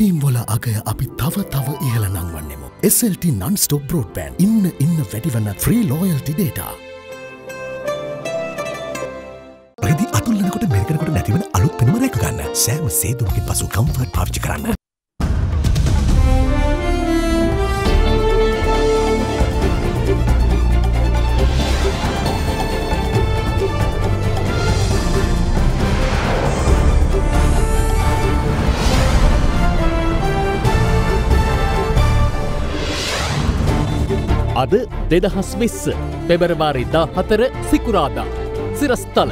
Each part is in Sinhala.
විඳීම්වල අගය අපි තව තව ඉහළ නංවන්නෙමු. SLT නන්ස්ටෝ බ්‍රෝඩ්බෑන් ඉන්න ඉන්න වැඩිවන්න ෆ්‍රී ලෝයල්ටි ඩේටා. රෙදි අතුල්ලනකොට මෙකනකොට නැතිවන අලුත් පෙනම රැකගන්න සෑම සේදුවකින් පසු කම්ෆර්ට් පාවිච්චි කරන්න. අද දෙදහස් විස්ස පෙබරවාරිදා හතර සිකුරාදා. සිරස්තල.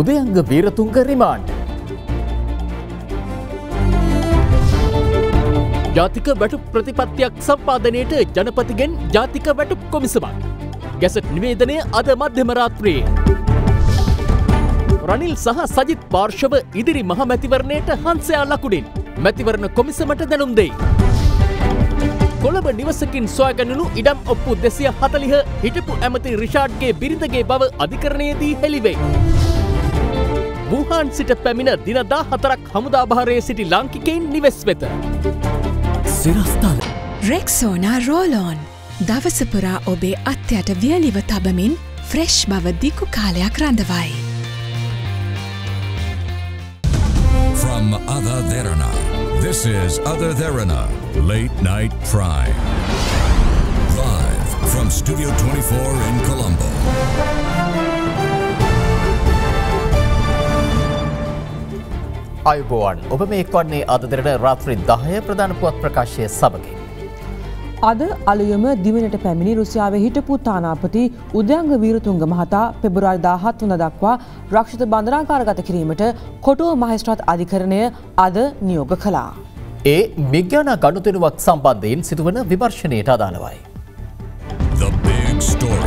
උදයංග වීරතුංග රිමාන්ඩ්. ජාතික වැටු ප්‍රතිපත්තියක් සම්පාධනයට ජනපතිගෙන් ජාතික වැටුප් කොමිසමක්. ගැසට නිවේදනය අද මධ්‍යමරාත්‍රයේ රනිල් සහ සජිත් පාර්ශව ඉදිරි මහමැතිවරණයට හන්සයා ලකුඩින් මැතිවරණ කොමිසමට දැනුම් දෙයි. කොළඹ නිවසකින් සොයගැනලු ඉඩම් ඔප්පු දෙසිය හතලිහ හිටපු ඇමති රිෂාඩ්ගේ බිරිඳගේ බව අධිකරණයේදී හෙළිවේ. වූහාන් සිට පැමිණ දිනදා හතරක් හමුදාභාරයේ සිටි ලාංකිකයින් නිවෙස් වෙත. සිරස්ථාන රෙක්සෝනා රෝලෝන් දවසපුරා ඔබේ අත්යට වියලිව තබමින් ෆ්‍රෙෂ් බව දිකු කාලයක් රඳවයි. From Ada Derana, this is Ada Derana, Late Night Prime. Live from Studio 24 in Colombo. අයිබෝවන් ඔබ මේ එක්වන්නේ අද දෙරට රාත්‍රී දහය ප්‍රධාන පුවත් ප්‍රකාශය සමගින්. අද අලුයම දිවනට පැමිණි රුසියාව හිටපු තානාපති උද්‍යංග වීරතුන්ග මහතා පෙබරාරි දාහත් වන දක්වා රක්ෂිත බන්ධනාකාරගත කිරීමට කොටුව මහිස්ත්‍රාත් අධිකරණය අද නියෝග කළා. ඒ මිග්‍යාන ගණුතෙනුවක් සම්බන්ධයෙන් සිදුවන විමර්ශනයට අදාළවයි. The big story.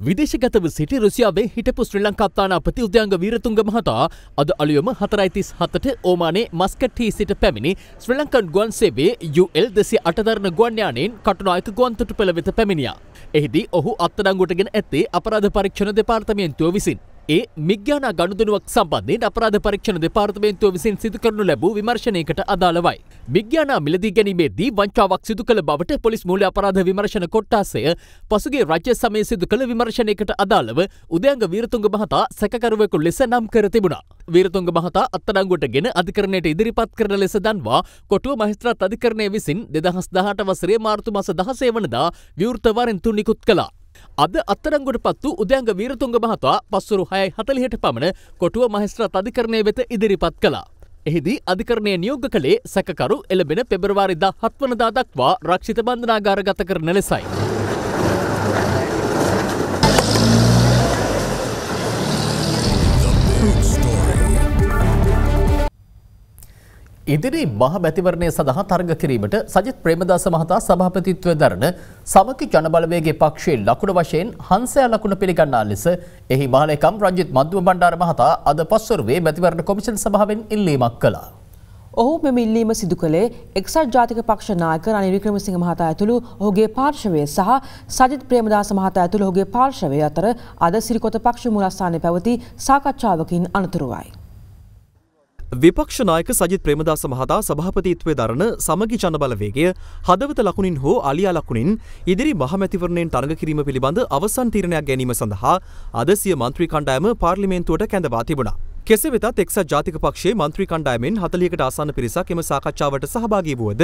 විදේශගතව සිටි රුසියාවේ හිටපු ශ්‍රී ලංකාතානාපති උද්‍යංග වීරතුංග මහතා අද අලුයම හතරයිතිස් හතට ඕමානේ මස්කට්හි සිට පැමිණි ශ්‍රී ලංකන් ගුවන් සේවේ UL දෙසි අටධරණ ගුවන්යානයෙන් කටුනායක ගුවන්තොට පෙළ වෙත පැමිණියා. එහිදී ඔහු අත්තඩංගුවටගෙන ඇත්තේ අපරාධ පරීක්ෂණ දෙපාර්තමේන්තුව විසින්. ඒ මිග්‍යාන ගණුදනුවක් සම්බන්ධයෙන් අපරාධ පරීක්ෂණ දෙපාර්තමේන්තුව විසින් සිදු කරනු ලැබූ විමර්ශනයකට අදාළවයි. මිග්‍යානා මිලදී ගැනීමේදී වංචාවක් සිදු කළ බවට පොලිස් මූල්‍ය අපරාධ විමර්ශන කොට්ටාසය පසුගේ රජ්‍ය සමය සිදු කළ විමර්ශනයකට අදාළව උදයංග වීරතුංග මහතා සැකකරුවෙකු ලෙස නම් කර තිබුණා. වීරතුංග මහතා අත්තඩංගුවට ගෙන අධිකරණයට ඉදිරිපත් කරන ලෙස දන්වා කොටුව මහිස්ත්‍රාත් අධිකරණය විසින් දෙදහස් දහට වසරේ මාර්තු මස දහසේ වනදා විවෘතවරෙන්තු නිකුත් කළා. අද අත්තරංගොට පත් වූ උදයංග වීරතුංග මහතා පස්සුරු හයයි හතලිහට පමණ කොටුව මහිස්ත්‍රාත් අධිකරණය වෙත ඉදිරිපත් කළා. එහිදී අධිකරණය නියෝග කළේ සැකකරු එළබෙන පෙබරවාරිදා හත්වනදා දක්වා රක්ෂිත බන්ධනාගාර ගත කරන ලෙසයි. ඉදිරි මහ මැතිවරණය සඳහා තරග කිරීමට සජිත් ප්‍රේමදාස මහතා සභාපතිත්වය දරන සමකි ජනබලවේගේ පක්ෂයේ ලකුණ වශයෙන් හංසයා ලකුණ පිළිගන්නා ලෙස එහි මාලයකම් රංජිත් මධ්‍යම බණ්ඩාර මහතා අද පස්වරුවේ මැතිවරණ කොමිෂන් සභාවෙන් ඉල්ලීමක් කළා. ඔහු මෙම ඉල්ලීම සිදු කළේ එක්සත් ජාතික පක්ෂ නායක රනිල් වික්‍රමසිංහ මහතා ඇතුළු ඔහුගේ පාර්ශවය සහ සජිත් ප්‍රේමදාස මහතා ඇතුළු ඔහුගේ පාර්ශවය අතර අද සිරිකොත පක්ෂ මූලස්ථානයේ පැවති සාකච්ඡාවකින් අනතුරුවයි. විපක්ෂ නායක සජිත් ප්‍රේමදාස මහතා සභාපතිත්වය දරන සමගි ජනබලවේගය හදවත ලකුණින් හෝ අලියා ලකුණින් ඉදිරි මහමැතිවරණයෙන් තරඟ කිරීම පිළිබඳ අවසන් තීරණයක් ගැනීම සඳහා අද සිය මන්ත්‍රී කණ්ඩායම පාර්ලිමේන්තුවට කැඳවා තිබුණා. කෙසේ වෙතත් එක්සත් ජාතික පක්ෂයේ මන්ත්‍රී කණ්ඩායමෙන් 40කට ආසන්න පිරිසක් එම සාකච්ඡාවට සහභාගී වුවද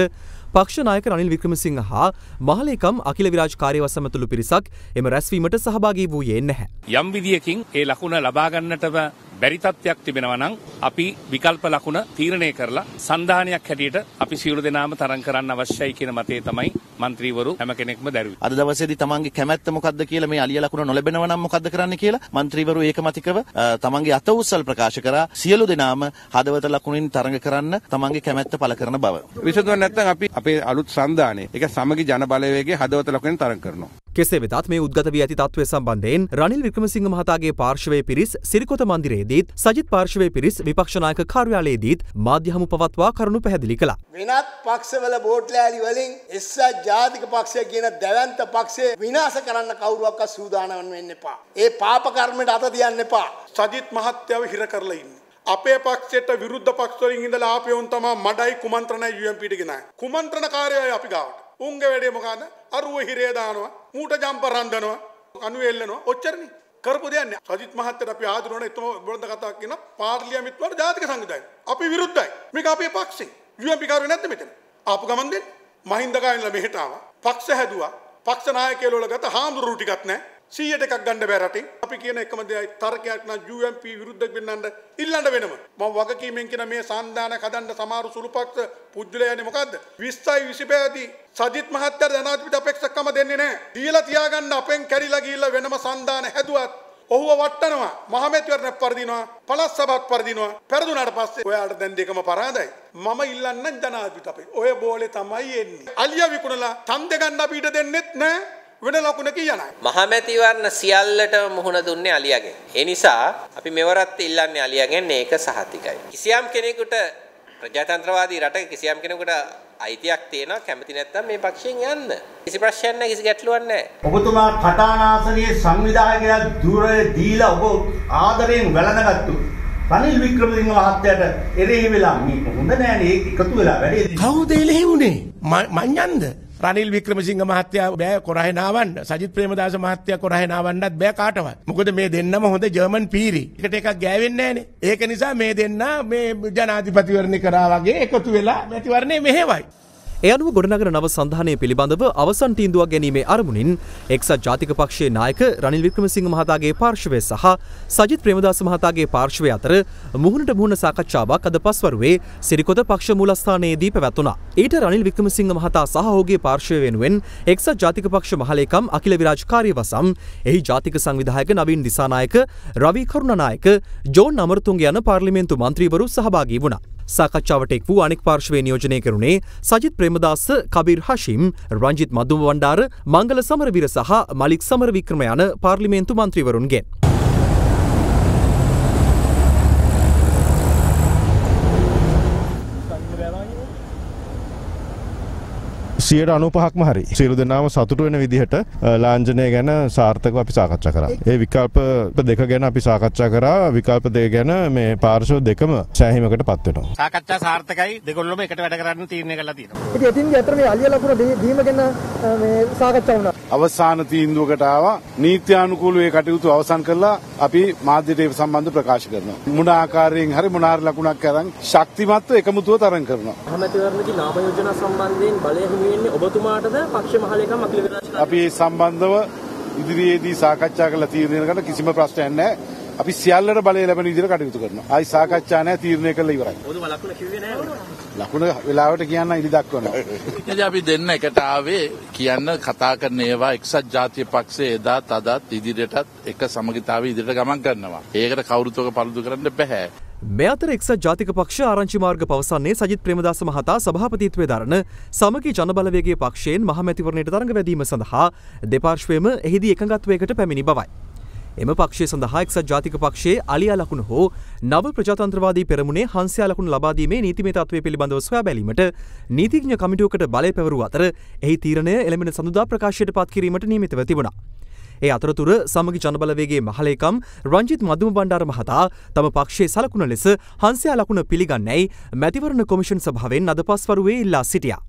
පක්ෂ නායක රනිල් වික්‍රමසිංහ හා මහලේකම් අකිල විරාජ් කාර්යවසම ඇතුළු පිරිසක් එම රැස්වීමට සහභාගී වූයේ නැහැ. යම් විදියකින් ඒ ලකුණ ලබා ගන්නටම බැරි තත්ත්වයක් තිබෙනවා නම් අපි විකල්ප ලකුණ තීරණය කරලා සන්ධානයක් හැටියට අපි සියලු දෙනාම තරඟ කරන්න අවශ්‍යයි කියන මතය තමයි മന്ത്രിවරු හැම කෙනෙක්ම දැරුවේ. අද දවසේදී තමන්ගේ කැමැත්ත මොකද්ද කියලා මේ අලිය ලකුණ නොලැබෙනවා නම් මොකද්ද කරන්න කියලා മന്ത്രിවරු ඒකමතිකව තමන්ගේ අත උස්සල් ප්‍රකාශ කරා සියලු දෙනාම හදවත ලකුණින් තරඟ කරන්න තමන්ගේ කැමැත්ත පළ කරන බව. විසඳුවක් නැත්නම් අපි අපේ අලුත් සන්ධානය ඒක සමගි ජන බලවේගයේ හදවත ලකුණින් තරඟ කරනවා. කෙසේ වෙතත් මේ උද්ගත වී ඇති තත්ත්වය සම්බන්ධයෙන් රනිල් වික්‍රමසිංහ මහතාගේ පාර්ශවයේ පිරිස් සිරිකොත මන්දිරයේදීත් සජිත් පාර්ශවයේ පිරිස් විපක්ෂ නායක කාර්යාලයේදීත් මාධ්‍ය හමු පවත්වා කරුණු පැහැදිලි කළා. වෙනත් පක්ෂවල බෝට්ලෑලි වලින් එස්සත් ජාතික පක්ෂය කියන දැවන්ත පක්ෂය විනාශ කරන්න කවුරුවක්වත් සූදානම් වෙන්න එපා. ඒ පාප කර්මයට අත තියන්න එපා. සජිත් මහත්තයව හිර කරලා ඉන්නේ. අපේ පක්ෂයට විරුද්ධ පක්ෂවලින් ඉඳලා ආපයවුන් තමා මඩයි කුමන්ත්‍රණයි UMPට ගෙනයි. කුමන්ත්‍රණකාරයයි අපි ගාවට. උන්ගේ වැඩේ මොකද? අරුව හිරේ දානවා, මූට ජම්පර් රන්දනවා, අනු එල්ලනවා. ඔච්චරනේ. කරපු දෙයක් නෑ. සජිත් මහත්තයට අපි ආදරවන එතුම බොළඳ කතා කියන පාර්ලිමේන්තුවට ජාතික සංවිධානය. අපි විරුද්ධයි. මේක අපේ පක්ෂේ. UMP කාරේ නැද්ද මෙතන? ආපු ගමන් දෙන්න. මහින්ද ගායනලා මෙහෙට ආවා. පක්ෂ හැදුවා. පක්ෂ නායකයෝ වල ගත හාමුදුරුවෝ ටිකක් නෑ. 100ට එකක් ගන්න බෑ රටින්. අපි කියන එකම දෙයයි තර්කයක් නම් UMP විරුද්ධ වෙන්නන්න ඉල්ලන්න වෙනම. මම වගකීමෙන් කියන මේ සාන්දාන කදන්න සමහරු සුළු පක්ෂ පුජ්‍යලයා යන්නේ මොකද්ද? 20යි 25 දී සජිත් මහත්තයාට ජනාධිපති අපේක්ෂකකම දෙන්නේ නැහැ. දීලා තියාගන්න අපෙන් කැරිලා ගිහිල්ලා වෙනම සන්දාන හැදුවත් ඔහුව වට්ටනවා මහමැතිවරණ පරදිනවා පළස් සභාවක් පරදිනවා පෙරදුනාට පස්සේ ඔයාට දැන් දෙකම පරාදයි මම ඉල්ලන්න ජනාධිපති අපේ ඔය බෝලේ තමයි එන්නේ අලියා විකුණලා ඡන්ද ගන්න අපිට දෙන්නෙත් නැහැ වෙන ලකුණ කියනයි මහමැතිවරණ සියල්ලට මුහුණ දුන්නේ අලියාගෙන්. ඒ නිසා අපි මෙවරත් ඉල්ලන්නේ අලියාගෙන් ඒක සහතිකයි. කිසියම් කෙනෙකුට ප්‍රජාතන්ත්‍රවාදී රටක කිසියම් කෙනෙකුට අයිතියක් තියෙනවා කැමති නැත්නම් මේ පක්ෂයෙන් යන්න. කිසි ප්‍රශ්නයක් නැහැ කිසි ගැටලුවක් නැහැ. ඔබතුමා කටානාසනයේ සංවිධායකයා දුරේ දීලා ඔබ ආදරයෙන් වැළඳගත්තු රනිල් වික්‍රමසිංහ මහත්තයාට එරෙහි වෙලා මේ හොඳ නෑනේ ඒක එකතු වෙලා වැඩේ කවුද එලෙහි වුණේ මඤ්ඤන්ද රනිල් වික්‍රමසිංහ මහත්තයා බෑ කොරහේනාවන්න සජිත් ප්‍රේමදාස මහත්තයා කොරහේනාවන්නත් බෑ කාටවත්. මොකද මේ දෙන්නම හොඳ ජර්මන් පීරි. එකට එකක් ගෑවෙන්නේ නැහනේ. ඒක නිසා මේ දෙන්න මේ ජනාධිපතිවරණය කරා වගේ එකතු වෙලා මැතිවරණය මෙහෙවයි. එ අනුව ගොඩනගර නව සන්ධානය පිළිබඳව අවසන් තීන්දුවක් ගැනීමේ අරමුණින් එක්සත් ජාතික පක්ෂයේ නායක රනිල් වික්‍රමසිංහ මහතාගේ පාර්ශවය සහ සජිත් ප්‍රේමදාස මහතාගේ පාර්ශවය අතර මුහුණට මුහුණ සාකච්ඡාවක් අද පස්වරුවේ සිරිකොත පක්ෂ මූලස්ථානයේදී පැවැත්වුණා. ඊට රනිල් වික්‍රමසිංහ මහතා සහ ඔහුගේ පාර්ශවය වෙනුවෙන් එක්සත් ජාතික පක්ෂ මහලේකම් අකිල විරාජ් කාර්යවසම් එහි ජාතික සංවිධායක නවීන් දිසානායක රවි කරුණානායක ජෝන් අමරතුංග යන පාර්ලිමේන්තු මන්ත්‍රීවරු සහභාගී වුණා. සාකච්ඡාවට එක් වූ අනෙක් පාර්ශවය නියෝජනය කරුණේ සජිත් ප්‍රේමදාස කබීර් හෂිම් රංජිත් මදුම වණ්ඩාර මංගල සමරවීර සහ මලික් සමරවික්‍රම යන පාර්ලිමේන්තු මන්ත්‍රීවරුන්ගෙන්. සියට අනුපහක්ම හරි සියලු දෙනාම සතුට වෙන විදිහට ලාංජනය ගැන සාර්ථකව අපි සාකච්ඡා කරා. ඒ විකල්ප දෙක ගැන අපි සාකච්ඡා කරා විකල්ප දෙක ගැන මේ පාර්ශව දෙකම සෑහීමකට පත් වෙනවා. සාකච්ඡා සාර්ථකයි දෙකොල්ලොම එකට වැඩ කරන්න තීරණය කළා තියෙනවා. ඉතින් එතින්දී අතර මේ අලිය ලකුණ දීම ගැන මේ සාකච්ඡා වුණා. අවසාන තීන්දුවකට ආවා නීත්‍යානුකූලව ඒ කටයුතු අවසන් කරලා අපි මාධ්‍යට ඒ සම්බන්ධ ප්‍රකාශ කරනවා. මොන ආකාරයෙන් හරි මොනාර ලකුණක් අරන් ශක්තිමත්ව එකමුතුව තරම් කරනවා. මහමැතිවරණදී නාම යෝජනා සම්බන්ධයෙන් බලය හිමි වෙන්නේ ඔබතුමාටද පක්ෂ මහලේකම් අකිල විරාජ් අපි ඒ සම්බන්ධව ඉදිරියේදී සාකච්ඡා කරලා තීරණය කරන කිසිම ප්‍රශ්නයක් නැහැ. අපි සියල්ලට බලය ලැබෙන විදිහට කටයුතු කරනවා. ආයි සාකච්ඡා නැහැ තීරණය කළා ඉවරයි. ඔබතුමා ලකුණ කිව්වේ නැහැ ලකුණ වෙලාවට කියන්න ඉදි දක්වනවා. ඉතින් අපි දෙන්න එකට ආවේ කියන්න කතා කරන ඒවා එක්සත් ජාතික පක්ෂයේ එදාත් අදත් ඉදිරියටත් එක සමගිතාවේ ඉදිරියට ගමන් කරනවා. ඒකට කවුරුත් ඔක පළුදු කරන්න බෑ. මේ අතර එක්සත් ජාතික පක්ෂ ආරංචි මාර්ග පවසන්නේ සජිත් ප්‍රේමදාස මහතා සභාපතිත්වය දරන සමගි ජනබලවේගේ පක්ෂයෙන් මහමැතිවරණයට තරඟ වැදීම සඳහා දෙපාර්ශ්වයම එහිදී එකඟත්වයකට පැමිණි බවයි. එම පක්ෂය සඳහා එක්සත් ජාතික පක්ෂයේ අලියා ලකුණු හෝ නව ප්‍රජාතන්ත්‍රවාදී පෙරමුණේ හංසයා ලකුණු ලබාදීමේ නීතිමය තත්ත්වය පිළිබඳව සොයා බැලීමට නීතිඥ කමිටුවකට බලය පැවරු අතර එහි තීරණය එළඹෙන සඳුදා ප්‍රකාශයට පත් කිරීමට නියමිතව තිබුණා. ඒ අතරතුර සමගි ජනබලවේගේ මහලේකම් රංජිත් මදුම බණ්ඩාර මහතා තම පක්ෂයේ සලකුණ ලෙස හංසයා ලකුණ පිළිගන්නැයි මැතිවරණ කොමිෂන් සභාවෙන් අද පස්වරුවේ ඉල්ලා සිටියා.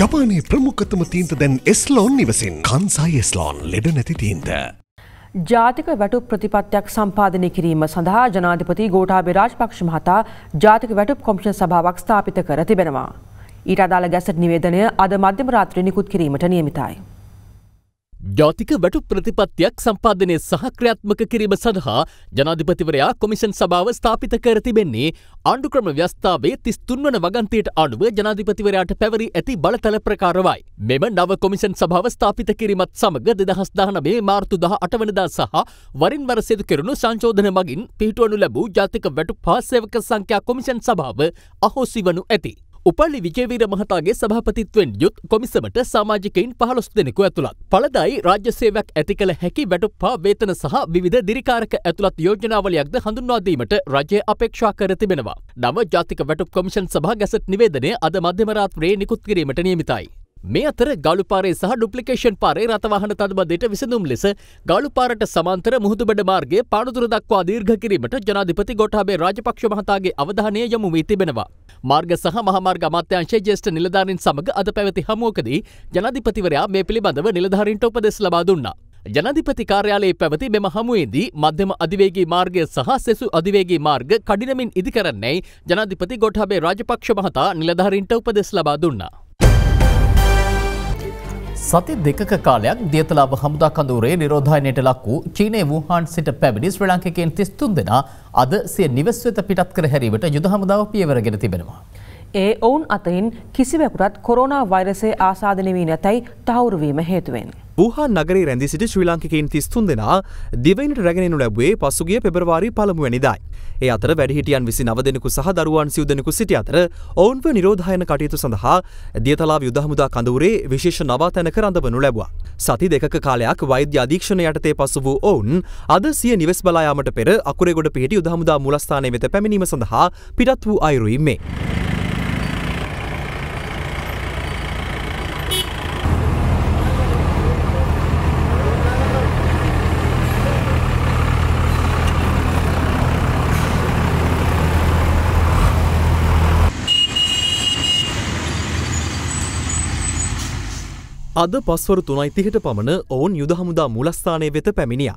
ජපානයේ ප්‍රමුඛතම තීන්ත දැන් එස්ලෝන් නිවසින් කන්සයි එස්ලෝන් ලෙඩ නැති තීන්ත. ජාතික වැටුප් ප්‍රතිපත්තියක් සම්පාදනය කිරීම සඳහා ජනාධිපති ගෝඨාභය රාජපක්ෂ මහතා ජාතික වැටුප් කොමිෂන් සභාවක් ස්ථාපිත කර තිබෙනවා. ඊට අදාළ ගැසට් නිවේදනය අද මධ්‍යම රාත්‍රී නිකුත් කිරීමට නියමිතයි. ජාතික වැටු ප්‍රතිපත්තියක් සම්පාදනය සහක්‍රියාත්මක කිරීම සඳහා ජනාධිපතිවරයා කොමිෂන් සභාව ස්ථාපිත කර තිබෙන්නේ ආණ්ඩුක්‍රම ව්‍යස්ථාවේ තිස් තුන්වන වගන්තයට අනුව ජනාධිපතිවරයාට පැවරි ඇති බලතල ප්‍රකාරවයි. මෙම නව කොමිෂන් සභාව ස්ථාපිත කිරීමත් සමග දෙදහස් දානමේ මාර්තු දහ අටවනදා සහ වරින් වර සිදු කෙරුණු සංශෝධන මගින් පිහිටුවනු ලැබූ ජාතික වැටු පාසේවක සංඛ්‍යා කොමිෂන් සභාව අහෝසි වනු ඇති. උපල්ලි විජේවීර මහතාගේ සභාපතිත්වෙන් යුත් කොමිසමට සමාජිකයින් පහළොස් දෙනෙකු ඇතුළත්. පළදායි රාජ්‍ය සේවයක් ඇති කළ හැකි වැටුප්පා වේතන සහ විවිධ දිරිකාරක ඇතුළත් යෝජනාවලයක්ද හඳුන්වාදීමට රජය අපේක්ෂා කර තිබෙනවා. නව ජාතික වැටුප් කොමිෂන් සභා ගැසට නිවේදනය අද මධ්‍යමරාත්‍රයේ නිකුත් කිරීමට නියමිතයි. මේ අතර ගලුපාරේ සහ ඩුප්ලිකේෂන් පාරේ රථවාහන තදබදයට විසඳුම් ලෙස ගලුපාරට සමාන්තර මුහුදුබඩ මාර්ගයේ පාඩුදුර දක්වා දීර්ඝ කිරීමට ජනාධිපති ගොටාබේ රාජපක්ෂ මහතාගේ අවධානය යොමු වී තිබෙනවා. මාර්ග සහ මහමාර්ග අමාත්‍යංශයේ ජ්‍යෙෂ්ඨ නිලධාරීන් සමග අද පැවති හමුවකදී ජනාධිපතිවරයා මේ පිළිබඳව නිලධාරීන්ට උපදෙස් ලබා දුන්නා. ජනධිපති කාර්යාලයේ පැවති මෙම හමුවේදී මධ්‍යම අධිවේගී මාර්ගය සහ සෙසු අධිවේගී මාර්ග කඩිනමින් ඉදිකරන්නේයි ජනාධිපති ගොටාබේ රාජපක්ෂ මහතා නිලධාරීන්ට උපදෙස් ලබා දුන්නා. සති දෙකක කාලයක් දියතලාව හමුදා කඳුරේ නිරෝධායනයට ලක් වූ චීනය වූහාන් සිට පැමිණි ශ්‍ර ලංකිකයෙන් තිස්තුන් දෙනා අද සිය නිවස් වෙත පිටත් කර හැරීමට යුද හමුදාව පියවරගෙන තිබෙනවා. ඒ ඔවුන් අතරින් කිසිවෙකුටත් කොරෝනා වෛරසය ආසාධනය වී නැතැයි තහවුරුවීම හේතුවෙන්. වූහාන් නගරේ රැඳි සිට ශ්‍රී ලාංකිකයින් තිස්තුන් දෙනා දිවයිනට රැගෙනනු ලැබුවේ පසුගිය පෙබරවාරි පළමුවැනිදායි. ඒ අතර වැඩිහිටියන් විසි නව දෙනෙකු සහ දරුවන් සිව් දෙනෙකු සිටි අතර ඔවුන්ව නිරෝධායන කටයුතු සඳහා දියතලාව යුදහමුදා කඳවුරේ විශේෂ නවාතැනක රඳවනු ලැබවා. සති දෙකක කාලයක් වෛද්‍ය අධීක්ෂණ යටතේ පසු වූ ඔවුන් අද සිය නිවෙස් බලායාමට පෙර අකුරේගොඩ පිහිටි යුදහමුදා මුලස්ථානය වෙත පැමිණීම සඳහා පිටත් වූ අයුරුයි මේ. අද පස්වරු තුනයි තිහට පමණ ඔවුන් යුද හමුදා මුලස්ථානය වෙත පැමිණිය.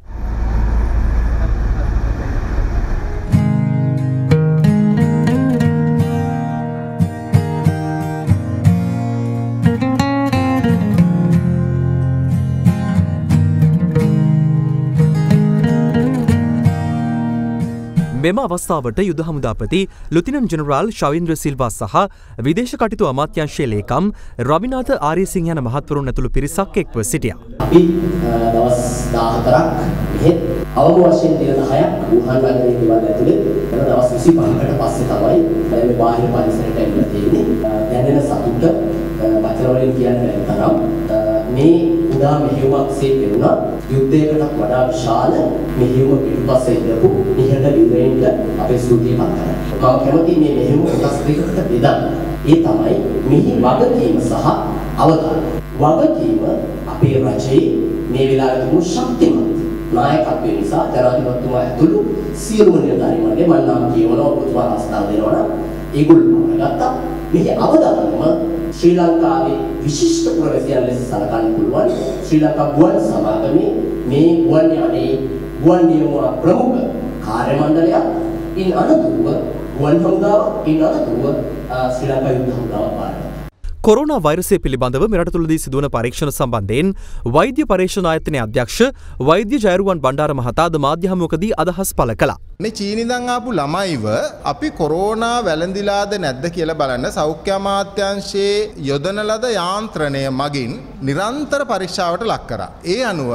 මෙම අවස්ථාවට යුද හමුදාපති ලුතිනන් ජනරාල් ශවින්ද්‍ර සිල්වා සහ විදේශ කටයුතු අමාත්‍යංශයේ ලේකම් රවිනාථ ආර්යසිංහ යන මහත්වරුන් ඇතුළු පිරිසක් එක්ව සිටියා. අපි දවස් 14ක් මෙහෙත් අවම වශයෙන් දින 10ක් වුහාන් නගරයේ ගෙවල් ඇතුලේ වෙන දවස් 25කට පස්සේ තමයි මේ බාහිර පරිසරයට ඇවිල්ලා තියෙන්නේ. දැනෙන සතුට වචන වලින් කියන්න බැරි තරම් මේ උදා මෙහෙයුමක් සේ පෙරුණා යුද්ධයකටත් වඩා විශාල මෙහෙයුම පිටුපස්සේ ඉඳපු නිහඬ වීරයින්ට අපේ ස්තුතිය පත් කරනවා. මම කැමති මේ මෙහෙයුම කොටස් දෙකකට බෙදන්න. ඒ තමයි මෙහි වගකීම සහ අවධානය. වගකීම අපේ රජයේ මේ වෙලාවේ තිබුණු ශක්තිමත් නායකත්වය නිසා ජනාධිපතිතුමා ඇතුළු සියලුම නිලධාරීන්ගේ මම නම් කියවන ඔබතුමා අවස්ථාව දෙනවා නම් ඒගොල්ලෝ ගත්තා. මෙහි අවධානයම ශ්‍රී ලංකාවේ විශිෂ්ට පුරවැසියන් ලෙස සලකන්න පුළුවන් ශ්‍රී ලංකා ගුවන් සමාගමේ මේ ගුවන් යානයේ ගුවන් නියමුවා ප්‍රමුඛ කාර්ය මණ්ඩලයක් ඉන් අනතුරුව ගුවන් හමුදාව ඉන් අනතුරුව ශ්‍රී ලංකා යුද්ධ හමුදාව පාරට කොරුණ වෛරසය පිළිබඳව මෙරට තුළදී සිදුවන පරීක්ෂණ සම්බන්ධයෙන් වෛද්‍ය පර්ේෂණ ආයතනය අධ්‍යක්ෂ වෛද්‍ය ජයරුවන් බණ්ඩාර මහතාද මාධ්‍යහමුකදී අදහස් පල කලා. මේ චීනිදං ආපු ළමයිව අපි කොරෝනා වැළඳිලාද නැද්ද කියලා බලන්න සෞඛ්‍ය අමාත්‍යංශයේ යොදන ලද යාන්ත්‍රණය මගින් නිරන්තර පරීක්ෂාවට ලක් කරා. ඒ අනුව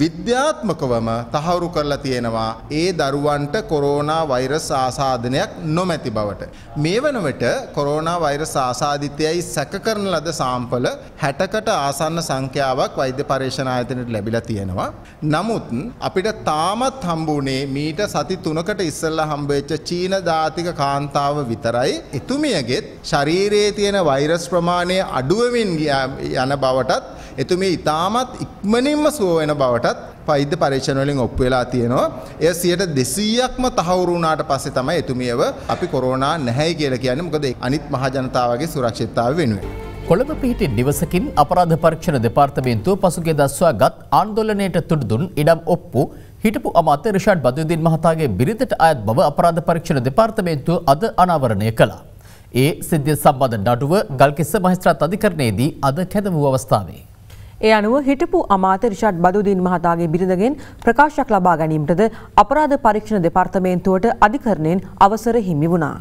විද්‍යාත්මකවම තහවුරු කරලා තියෙනවා ඒ දරුවන්ට කොරෝනා වෛරස් ආසාදනයක් නොමැති බවට. මේ වන විට කොරෝනා වෛරස් ආසාදිතයයි සැක කරන ලද සාම්පල 60කට ආසන්න සංඛ්‍යාවක් වෛද්‍ය පරීක්ෂණ ආයතනයට ලැබිලා තියෙනවා. නමුත් අපිට තාමත් හම්බුනේ මීට සති 3කට ඉස්සෙල්ලා හම්බෙච්ච චීන දාතික කාන්තාව විතරයි. එතුමියගෙත් ශරීරයේ තියෙන වෛරස් ප්‍රමාණය අඩුවමින් යන බවටත් එතුමිය ඉතාමත් ඉක්මනින්ම සුව වෙන බවටත් වෛද්‍ය පරීක්ෂණ වලින් ඔප්පු වෙලා තියෙනවා. එය 200ක්ම තහවුරු වුණාට පස්සේ තමයි එතුමියව අපි කොරෝනා නැහැයි කියලා කියන්නේ. මොකද අනිත් මහ ජනතාවගේ සුරක්ෂිතතාවය වෙනුවෙන්. කොළඹ පිහිටි නිවසකින් අපරාධ පරීක්ෂණ දෙපාර්තමේන්තුව පසුගිය දස්වා ගත් ආන්දෝලනයට තුඩුදුන් ඉඩම් ඔප්පු හිටපු අමාත්‍ය රිෂාඩ් බදුද්දීන් මහතාගේ බිරිඳට අයත් බව අපරාධ පරීක්ෂණ දෙපාර්තමේන්තුව අද අනාවරණය කළා. ඒ සිද්ධිය සම්බන්ධ නඩුව ගල්කිස්ස මහිස්ත්‍රාත් අධිකරණයේදී අද කැද වූ අවස්ථාවේ. ඒ අනුව හිටපු අමාත්‍ය රිෂාඩ් බදුදීන් මහතාගේ බිරිඳගෙන් ප්‍රකාශයක් ලබා ගැනීමටද අපරාධ පරීක්ෂණ දෙපාර්තමේන්තුවට අධිකරණයෙන් අවසර හිමි වුණා.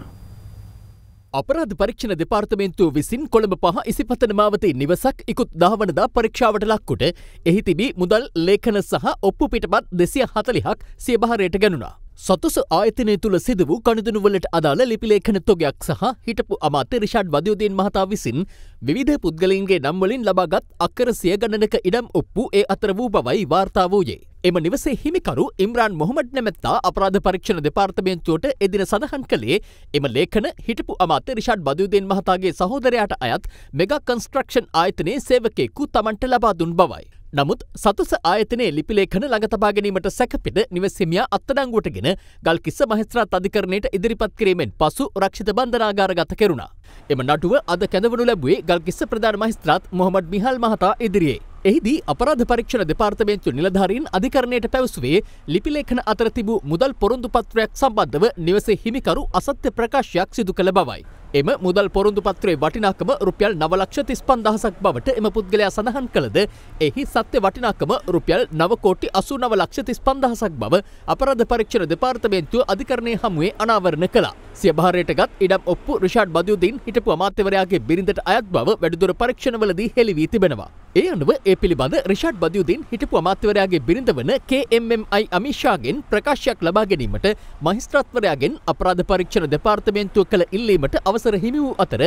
අපරාධ පරීක්ෂණ දෙපාර්තමේන්තුව විසින් කොළඹ පහ ඉසිපතන මාවතේ නිවසක් ඉකුත් දහවනදා පරීක්ෂාවට ලක්කොට එහි තිබී මුදල් ලේඛන සහ ඔප්පු පිටපත් දෙසිය හතලිහක් සිය භාරයට ගැනුණා. සතුස ආයතනය තුළ සිද වූ කණදනුවලට අදාළ ලිපිලේඛන තොගයක් සහ හිටපු අමාත්‍ය රිෂාඩ් වදයෝදීන් මහතා විසින් විවිධ පුද්ගලින්ගේ නම්වලින් ලබාගත් අක්කර සිය ගණනක ඉඩම් ඔප්පු ඒ අතර වූ බවයි වාර්තා වූයේ. එම නිවසේ හිමිකරු ඉම්රාන් මොහමඩ් නැමැත්තා අපරාධ පරීක්ෂණ දෙපාර්තමේන්තුවට එදින සඳහන් කළේ එම ලේඛන හිටපු අමාත්‍ය රිෂාඩ් බදයෝදීන් මහතාගේ සහෝදරයාට අයත් මෙගා කන්ස්ට්‍රක්ෂන් ආයතනයේ සේවකයෙකු තමන්ට ලබා දුන් බවයි. නමුත් සතුස ආයතනයේ ලිපිලේඛන ළඟ තබා ගැනීමට සැකපිට නිවසිමියා අත්අඩංගුවටගෙන ගල්කිස්ස මහේස්ත්‍රාත් අධිකරණයට ඉදිරිපත් කිරීමෙන් පසු රක්ෂිත බන්ධනාගාරගත කෙරුණා. එම නඩුව අද කැඳවනු ලැබුවේ ගල්කිස්ස ප්‍රධාන මහිස්ත්‍රාත් මොහමඩ් මිහල් මහතා ඉදිරියේ. එහිදී අපරාධ පරීක්ෂණ දෙපාර්තමේන්තු නිලධාරීන් අධිකරණයට පැවසුවේ ලිපිලේඛන අතර තිබූ මුදල් පොරොන්දු පත්‍රයක් සම්බන්ධව නිවසේ හිමිකරු අසත්‍ය ප්‍රකාශයක් සිදු කළ බවයි. එම මුදල් පොරොන්දු පත්‍රයේ වටිනාකම රුපියල් නවලක්ෂ තිස් පන්දහසක් බවට එම පුද්ගලයා සඳහන් කළද එහි සත්‍ය වටිනාකම රුපියල් නවකෝටි අසු නව ලක්ෂ තිස් පන්දහසක් බව අපරාධ පරීක්ෂණ දෙපාර්තමේන්තුව අධිකරණය හමුවේ අනාවරණ කළා. සිය භාරයට ගත් ඉඩම් ඔප්පු රිෂාඩ් බදයුදීන් හිටපු අමාත්‍යවරයාගේ බිරිඳට අයත් බව වැඩිදුර පරීක්ෂණවලදී හෙළි වී තිබෙනවා. ඒ අනුව ඒ පිළිබඳ රිෂාඩ් බදයුදීන් හිටපු අමාත්‍යවරයාගේ බිරිඳ වන KMMI අමිෂාගෙන් ප්‍රකාශයක් ලබා ගැනීමට මහිස්ත්‍රාත්වරයාගෙන් අපරාධ පරීක්ෂණ දෙපාර්තමේන්තුව කළ ඉල්ලීමට අවසර හිමි වූ අතර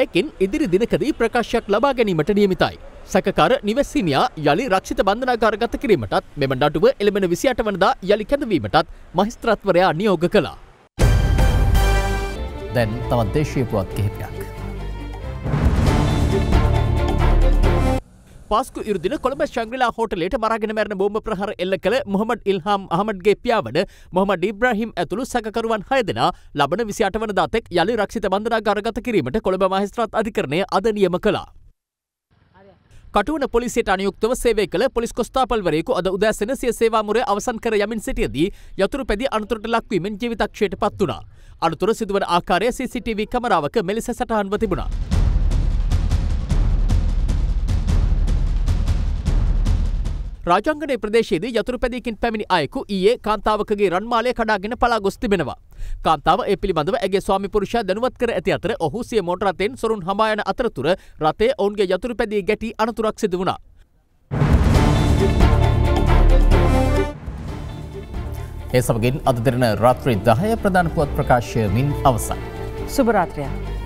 ඇයකින් ඉදිරි දිනකදී ප්‍රකාශයක් ලබා ගැනීමට නියමිතයි. සැකකාර නිවැස්සිමියා යළි රක්ෂිත බන්ධනාගාරගත කිරීමටත් මෙම නඩුව එළඹෙන විසියට වනදා යළි කැඳවීමටත් මහිස්ත්‍රාත්වරයා නියෝග කළා. දැන් තවත් දේශීය පුවත් කිහිපයක්. පාස්කු ඉරුදින කොළඹ ශංග්‍රලා හෝටලේට මරාගෙන මැරණ බෝම්බ ප්‍රහාර එල්ල කළ මොහමඩ් ඉල්හාම් අහමඩ්ගේ පියාවන මොහමඩ් ඉබ්‍රාහිම් ඇතුළු සැකකරුවන් හය දෙනා ලබන විසි අට වන දාතෙක් යළි රක්ෂිත බන්ධනාගාරගත කිරීමට කොළඹ මහිස්ත්‍රාත් අධිකරණය අද නියම කළා. කටුවන පොලිසියට අනියුක්තව සේවය කළ පොලිස් කොස්තාපල්වරයෙකු අද උදෑසන සිය සේවාමුරය අවසන් කර යමින් සිටියදී යතුරු පැදි අනතුරට ලක්වීමෙන් ජීවිතක්ෂයට පත් වුණා. අනතුර සිදුවන ආකාරය CCTV කමරාවක මෙලෙස සටහන්ව තිබුණා. රාජංගනය ප්‍රදේශයේදී යතුරු පැදියකින් පැමිණි අයෙකු ඊයේ කාන්තාවකගේ රන්මාලය කඩාගෙන පලා ගොස් තිබෙනවා. කාන්තාව ඒ පිළිබඳව ඇගේ ස්වාමි පුරුෂයා දැනුවත් කර ඇති අතර ඔහු සිය මෝටර රථයෙන් සොරුන් හමා යන අතරතුර රථය ඔවුන්ගේ යතුරු පැදියේ ගැටි අනතුරක් සිදු වුණා. ඒ සමගින් අද දෙරන රාත්‍රී 10 ප්‍රධාන පුවත් ප්‍රකාශයමින් අවසන්. සුබ රාත්‍රියක්.